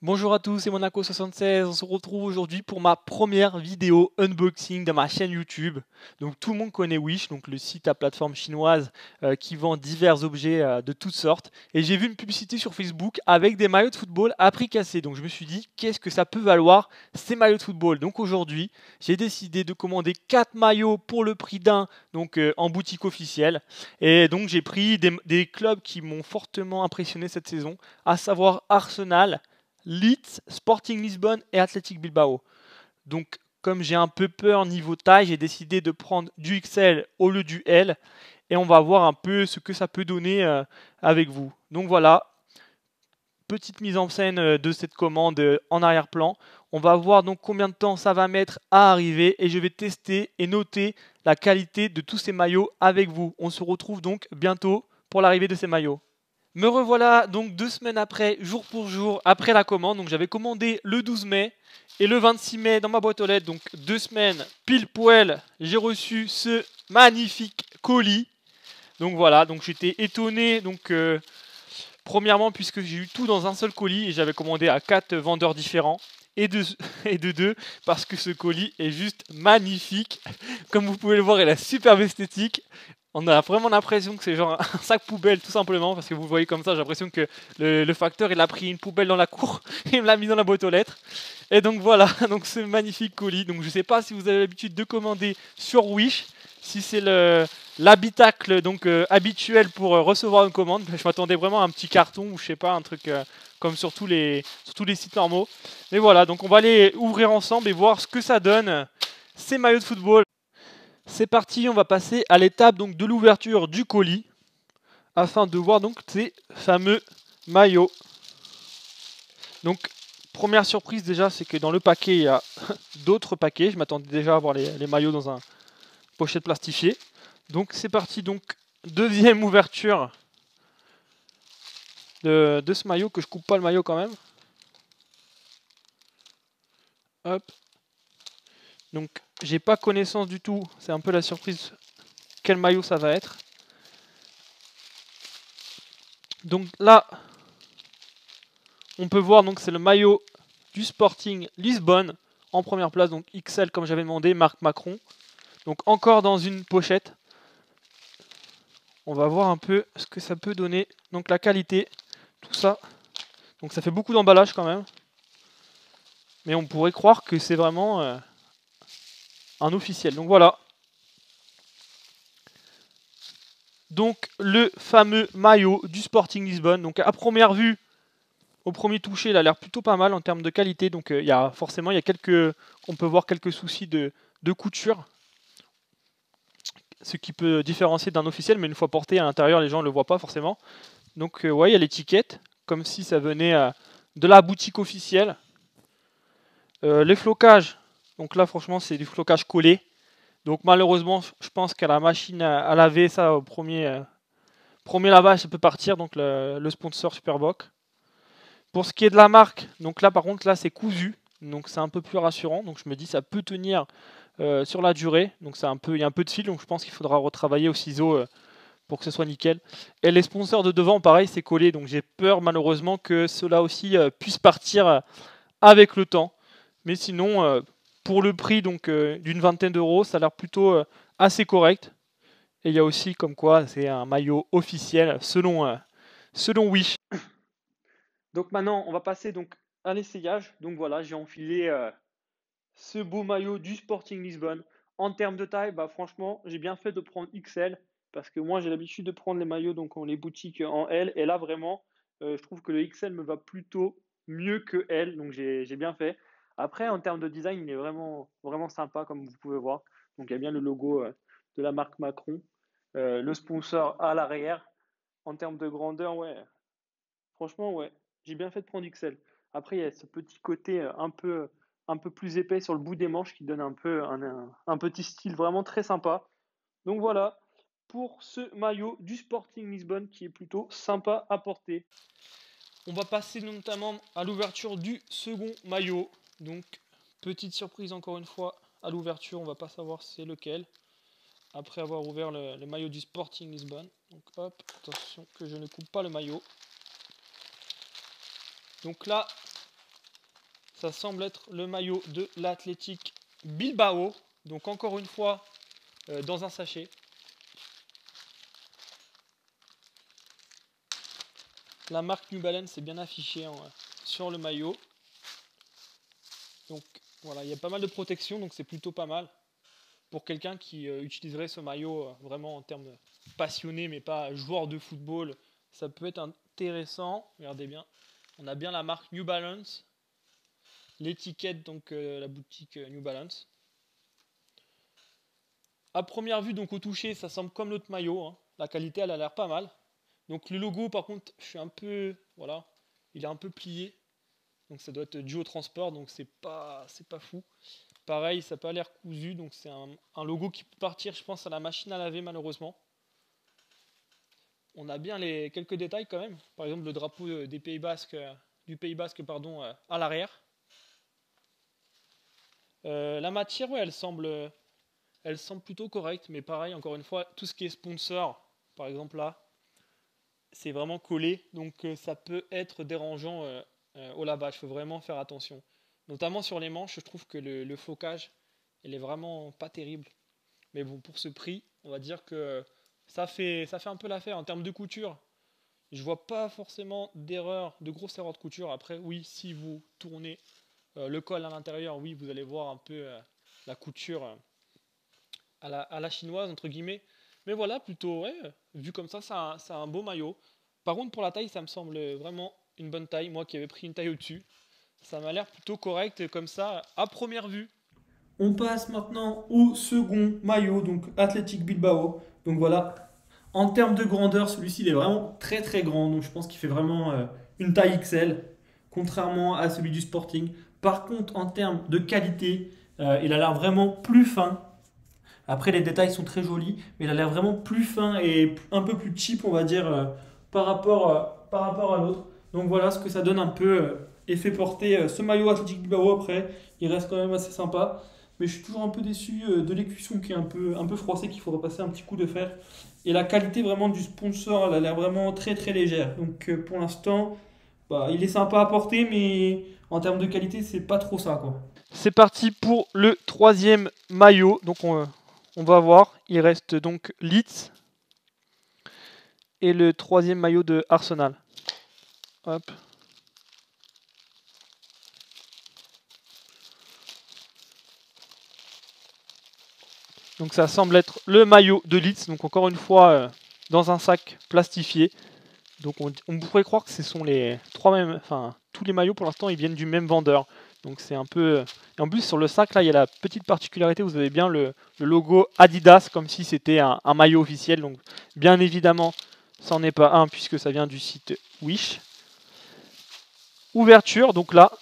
Bonjour à tous, c'est Monaco76. On se retrouve aujourd'hui pour ma première vidéo unboxing de ma chaîne YouTube. Donc tout le monde connaît Wish, donc le site à plateforme chinoise euh, qui vend divers objets euh, de toutes sortes. Et j'ai vu une publicité sur Facebook avec des maillots de football à prix cassé. Donc je me suis dit, qu'est-ce que ça peut valoir ces maillots de football? Donc aujourd'hui, j'ai décidé de commander 4 maillots pour le prix d'un, donc euh, en boutique officielle. Et donc j'ai pris des, des clubs qui m'ont fortement impressionné cette saison, à savoir Arsenal. Leeds, Sporting Lisbonne et Athletic Bilbao. Donc, comme j'ai un peu peur niveau taille, j'ai décidé de prendre du XL au lieu du L. Et on va voir un peu ce que ça peut donner euh, avec vous. Donc voilà, petite mise en scène euh, de cette commande euh, en arrière-plan. On va voir donc combien de temps ça va mettre à arriver et je vais tester et noter la qualité de tous ces maillots avec vous. On se retrouve donc bientôt pour l'arrivée de ces maillots. Me revoilà donc deux semaines après, jour pour jour, après la commande. Donc j'avais commandé le 12 mai et le 26 mai dans ma boîte aux lettres. Donc deux semaines pile poil, j'ai reçu ce magnifique colis. Donc voilà, donc j'étais étonné. Donc euh, premièrement puisque j'ai eu tout dans un seul colis et j'avais commandé à quatre vendeurs différents. Et et de deux, parce que ce colis est juste magnifique. Comme vous pouvez le voir, il a superbe esthétique on a vraiment l'impression que c'est genre un sac poubelle tout simplement parce que vous voyez comme ça j'ai l'impression que le, facteur il a pris une poubelle dans la cour et me l'a mis dans la boîte aux lettres. Et donc voilà donc ce magnifique colis. Donc je sais pas si vous avez l'habitude de commander sur Wish si c'est l'habitacle donc euh, habituel pour euh, recevoir une commande. Je m'attendais vraiment à un petit carton ou je sais pas un truc euh, comme sur tous les sur tous les sites normaux. Mais voilà donc on va aller ouvrir ensemble et voir ce que ça donne ces maillots de football c'est parti, on va passer à l'étape donc de l'ouverture du colis afin de voir donc ces fameux maillots. Donc première surprise déjà, c'est que dans le paquet il y a d'autres paquets. Je m'attendais déjà à voir les, maillots dans un pochette plastifié. Donc c'est parti donc deuxième ouverture de, de, ce maillot que je coupe pas le maillot quand même. Hop. Donc j'ai pas connaissance du tout, c'est un peu la surprise quel maillot ça va être. Donc là, on peut voir donc c'est le maillot du Sporting Lisbonne en première place, donc XL comme j'avais demandé, marque Macron. Donc encore dans une pochette. On va voir un peu ce que ça peut donner. Donc la qualité, tout ça. Donc ça fait beaucoup d'emballage quand même. Mais on pourrait croire que c'est vraiment... Euh, un officiel. Donc voilà. Donc le fameux maillot du Sporting Lisbonne. Donc à première vue, au premier toucher, il a l'air plutôt pas mal en termes de qualité. Donc euh, il y a forcément il y a quelques, on peut voir quelques soucis de, couture, ce qui peut différencier d'un officiel. Mais une fois porté à l'intérieur, les gens ne le voient pas forcément. Donc euh, ouais, il y a l'étiquette, comme si ça venait euh, de la boutique officielle. les flocages, donc là, franchement, c'est du flocage collé. Donc malheureusement, je pense qu'à la machine à laver, ça, au premier, euh, premier lavage, ça peut partir. Donc le, sponsor Superboc. Pour ce qui est de la marque, donc là par contre, là c'est cousu. Donc c'est un peu plus rassurant. Donc je me dis, ça peut tenir euh, sur la durée. Donc c'est un peu, il y a un peu de fil. Donc je pense qu'il faudra retravailler au ciseau euh, pour que ce soit nickel. Et les sponsors de devant, pareil, c'est collé. Donc j'ai peur malheureusement que cela aussi puisse partir avec le temps. Mais sinon, pour le prix donc euh, d'une vingtaine d'euros, ça a l'air plutôt euh, assez correct. Et il y a aussi comme quoi c'est un maillot officiel selon, euh, selon Wish. Donc maintenant, on va passer donc à l'essayage. Donc voilà, j'ai enfilé ce beau maillot du Sporting Lisbonne. En termes de taille, bah franchement, j'ai bien fait de prendre XL parce que moi j'ai l'habitude de prendre les maillots donc les boutiques en L et là vraiment, je trouve que le XL me va plutôt mieux que L, donc j'ai bien fait. Après, en termes de design, il est vraiment, vraiment sympa, comme vous pouvez voir. Donc, il y a bien le logo euh, de la marque Macron, euh, le sponsor à l'arrière. En termes de grandeur, ouais, franchement, ouais, j'ai bien fait de prendre XL. Après, il y a ce petit côté euh, un peu, un peu plus épais sur le bout des manches qui donne un peu un, un petit style vraiment très sympa. Donc voilà, pour ce maillot du Sporting Lisbonne qui est plutôt sympa à porter. On va passer notamment à l'ouverture du second maillot. Donc, petite surprise encore une fois à l'ouverture, on va pas savoir c'est lequel. Après avoir ouvert le, maillot du Sporting Lisbonne. Donc hop, attention que je ne coupe pas le maillot. Donc là, Ça semble être le maillot de l'Athletic Bilbao. Donc encore une fois, euh, dans un sachet. La marque New Balance est bien affichée sur le maillot. Donc voilà, il y a pas mal de protection, donc c'est plutôt pas mal. Pour quelqu'un qui euh, utiliserait ce maillot euh, vraiment en termes passionné, mais pas joueur de football, ça peut être intéressant. Regardez bien, on a bien la marque New Balance, l'étiquette, donc euh, la boutique New Balance. À première vue, donc au toucher, ça semble comme l'autre maillot. Hein. La qualité, elle a l'air pas mal. Donc le logo, par contre, je suis un peu, voilà, il est un peu plié. Donc ça doit être duo transport, donc c'est pas, pas fou. Pareil, ça n'a pas l'air cousu, donc c'est un, logo qui peut partir, je pense, à la machine à laver malheureusement. On a bien les quelques détails quand même. Par exemple, le drapeau des Pays Basques, du Pays Basque, pardon, à l'arrière. Euh, la matière, ouais, elle semble, elle semble plutôt correcte, mais pareil, encore une fois, tout ce qui est sponsor, par exemple là, c'est vraiment collé, donc euh, ça peut être dérangeant euh, euh, au lavage. Il faut vraiment faire attention. Notamment sur les manches, je trouve que le, flocage, il est vraiment pas terrible. Mais bon, pour ce prix, on va dire que ça fait, ça fait un peu l'affaire en termes de couture. Je vois pas forcément d'erreur, de grosses erreurs de couture. Après, oui, si vous tournez le col à l'intérieur, oui, vous allez voir un peu la couture à la, à la, chinoise, entre guillemets. Mais voilà, plutôt, vu comme ça, c'est un, beau maillot. Par contre, pour la taille, ça me semble vraiment une bonne taille. Moi qui avais pris une taille au-dessus, ça m'a l'air plutôt correct comme ça, à première vue. On passe maintenant au second maillot, donc Athletic Bilbao. Donc voilà, en termes de grandeur, celui-ci est vraiment très très grand. Donc je pense qu'il fait vraiment euh, une taille XL, contrairement à celui du Sporting. Par contre, en termes de qualité, euh, il a l'air vraiment plus fin. Après, les détails sont très jolis, mais il a l'air vraiment plus fin et un peu plus cheap, on va dire, euh, par, rapport, par rapport à l'autre. Donc voilà ce que ça donne un peu euh, effet porté. ce maillot Athletic Bilbao, après, il reste quand même assez sympa. Mais je suis toujours un peu déçu de l'écusson qui est un peu, un peu froissé, qu'il faudrait passer un petit coup de fer. Et la qualité vraiment du sponsor, elle a l'air vraiment très très légère. Donc pour l'instant, bah, il est sympa à porter, mais en termes de qualité, c'est pas trop ça. quoi. C'est parti pour le troisième maillot. Donc on, on va voir, il reste donc Leeds et le troisième maillot de Arsenal. Donc ça semble être le maillot de Leeds, donc encore une fois euh, dans un sac plastifié. Donc on, pourrait croire que ce sont les trois mêmes, enfin tous les maillots pour l'instant ils viennent du même vendeur. Donc c'est un peu. Et en plus sur le sac là, il y a la petite particularité, vous avez bien le, logo Adidas comme si c'était un, maillot officiel. Donc bien évidemment, ça n'en est pas un puisque ça vient du site Wish. Ouverture, donc là,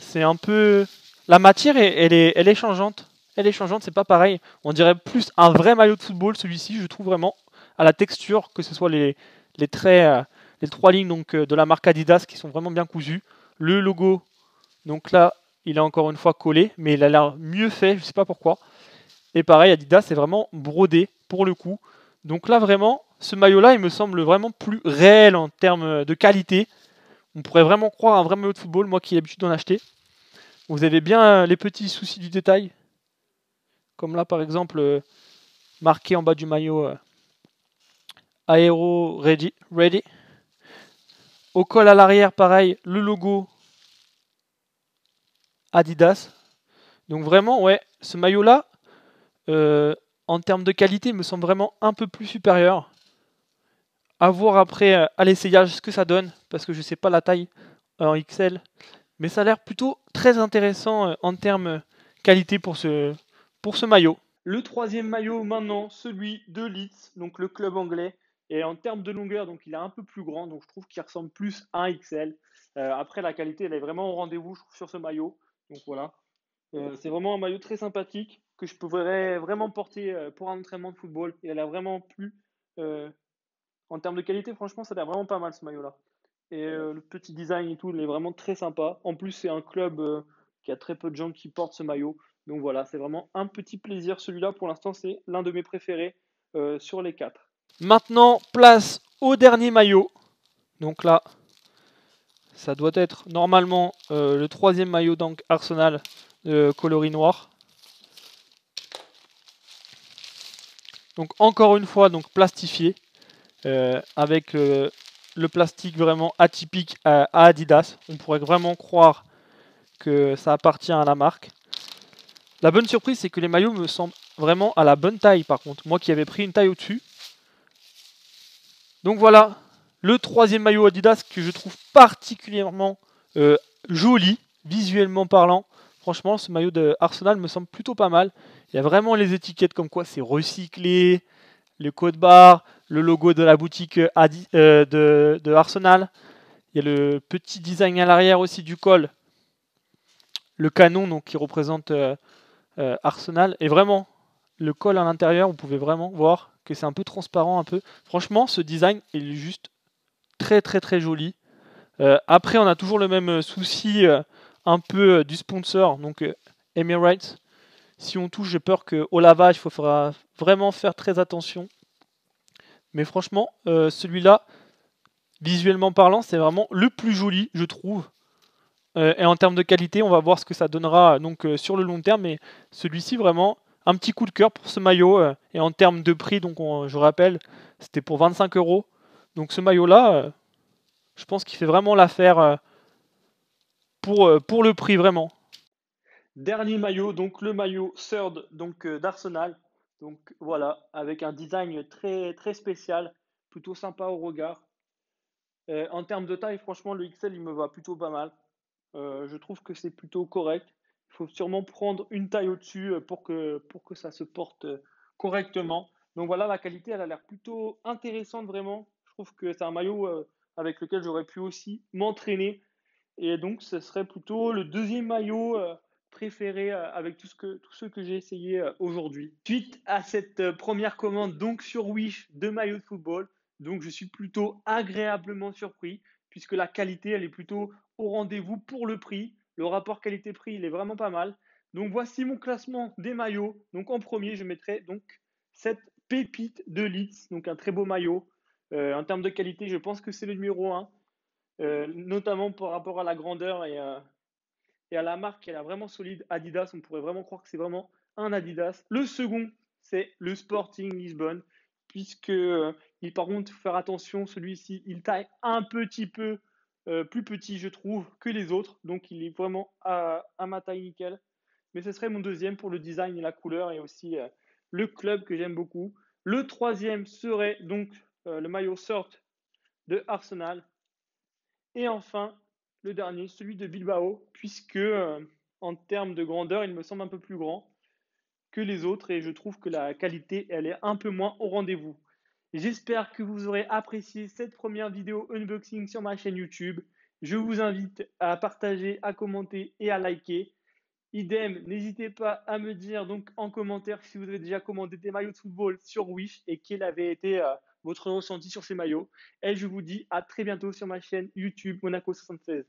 c'est un peu. La matière, elle est, elle est changeante. Elle est changeante, c'est pas pareil. On dirait plus un vrai maillot de football, celui-ci, je trouve vraiment, à la texture, que ce soit les, traits, euh, les trois lignes donc, euh, de la marque Adidas qui sont vraiment bien cousues. Le logo donc là, il est encore une fois collé, mais il a l'air mieux fait, je sais pas pourquoi. Et pareil, Adidas, c'est vraiment brodé pour le coup. Donc là, vraiment, ce maillot-là, il me semble vraiment plus réel en termes de qualité. On pourrait vraiment croire à un vrai maillot de football, moi qui ai l'habitude d'en acheter. Vous avez bien les petits soucis du détail. Comme là, par exemple, euh, marqué en bas du maillot euh, Aero Ready. Ready. Au col à l'arrière, pareil, le logo Adidas. Donc vraiment, ouais, ce maillot-là, euh, en termes de qualité, me semble vraiment un peu plus supérieur. Voir après euh, à l'essayage ce que ça donne, parce que je ne sais pas la taille en XL. Mais ça a l'air plutôt très intéressant euh, en termes qualité pour ce, pour ce maillot. Le troisième maillot maintenant, celui de Leeds, donc le club anglais. Et en termes de longueur, donc il est un peu plus grand, donc je trouve qu'il ressemble plus à un XL. après, la qualité, elle est vraiment au rendez-vous, sur ce maillot. Donc voilà. Euh, c'est vraiment un maillot très sympathique que je pourrais vraiment porter euh, pour un entraînement de football. Il a l'air vraiment. Euh, en termes de qualité, franchement, ça a l'air vraiment pas mal ce maillot-là. Et le petit design et tout, il est vraiment très sympa. En plus, c'est un club qui a très peu de gens qui portent ce maillot. Donc voilà, c'est vraiment un petit plaisir. Celui-là, pour l'instant, c'est l'un de mes préférés sur les quatre. Maintenant, place au dernier maillot. Donc là, Ça doit être normalement euh, le troisième maillot donc Arsenal coloris noir. Donc encore une fois donc plastifié euh, avec le plastique vraiment atypique à, Adidas. On pourrait vraiment croire que ça appartient à la marque. La bonne surprise c'est que les maillots me semblent vraiment à la bonne taille par contre. Moi qui avais pris une taille au-dessus. Donc voilà, le troisième maillot Adidas que je trouve particulièrement euh, joli, visuellement parlant. Franchement, ce maillot de Arsenal me semble plutôt pas mal. Il y a vraiment les étiquettes comme quoi c'est recyclé, le code barre, le logo de la boutique euh, euh, de, Arsenal. Il y a le petit design à l'arrière aussi du col. Le canon donc, qui représente Arsenal. Et vraiment, le col à l'intérieur, vous pouvez vraiment voir que c'est un peu transparent un peu. Franchement, ce design est juste très très très joli. Euh, après, on a toujours le même souci euh, un peu euh, du sponsor, donc Emirates. Si on touche, j'ai peur qu'au lavage, il faudra vraiment faire très attention. Mais franchement, celui-là, visuellement parlant, c'est vraiment le plus joli, je trouve. et en termes de qualité, on va voir ce que ça donnera donc sur le long terme. Mais celui-ci, vraiment, un petit coup de cœur pour ce maillot. et en termes de prix, donc je rappelle, c'était pour 25 euros. Donc ce maillot-là, euh, je pense qu'il fait vraiment l'affaire euh, pour, euh, pour le prix, vraiment. Dernier maillot, donc le maillot third donc d'Arsenal. Donc voilà, avec un design très, très spécial, plutôt sympa au regard. en termes de taille, franchement, le XL, il me va plutôt pas mal. je trouve que c'est plutôt correct. Il faut sûrement prendre une taille au-dessus pour que, pour que ça se porte correctement. Donc voilà, la qualité, elle a l'air plutôt intéressante vraiment. Je trouve que c'est un maillot euh, avec lequel j'aurais pu aussi m'entraîner. Et donc, ce serait plutôt le deuxième maillot euh, préféré euh, avec tout ce que, que j'ai essayé aujourd'hui. Suite à cette première commande donc sur Wish de maillot de football, donc je suis plutôt agréablement surpris puisque la qualité elle est plutôt au rendez-vous pour le prix. Le rapport qualité-prix il est vraiment pas mal. Donc voici mon classement des maillots. Donc en premier je mettrai donc cette pépite de Leeds, donc un très beau maillot euh, en termes de qualité, je pense que c'est le numéro 1, euh, notamment par rapport à la grandeur et, à la marque elle est vraiment solide. Adidas, on pourrait vraiment croire que c'est vraiment un Adidas. Le second, c'est le Sporting Lisbonne, puisque euh, il, par contre, faut faire attention, celui-ci, il taille un petit peu plus petit, je trouve, que les autres. Donc, il est vraiment à, ma taille nickel. Mais ce serait mon deuxième pour le design et la couleur et aussi le club que j'aime beaucoup. Le troisième serait donc euh, le maillot sort de Arsenal. Et enfin, le dernier, celui de Bilbao, puisque euh, en termes de grandeur, il me semble un peu plus grand que les autres et je trouve que la qualité, elle est un peu moins au rendez-vous. J'espère que vous aurez apprécié cette première vidéo unboxing sur ma chaîne YouTube. Je vous invite à partager, à commenter et à liker. Idem, n'hésitez pas à me dire donc en commentaire si vous avez déjà commandé des maillots de football sur Wish et quel avait été euh, votre ressenti sur ces maillots. Et je vous dis à très bientôt sur ma chaîne YouTube Monaco 76.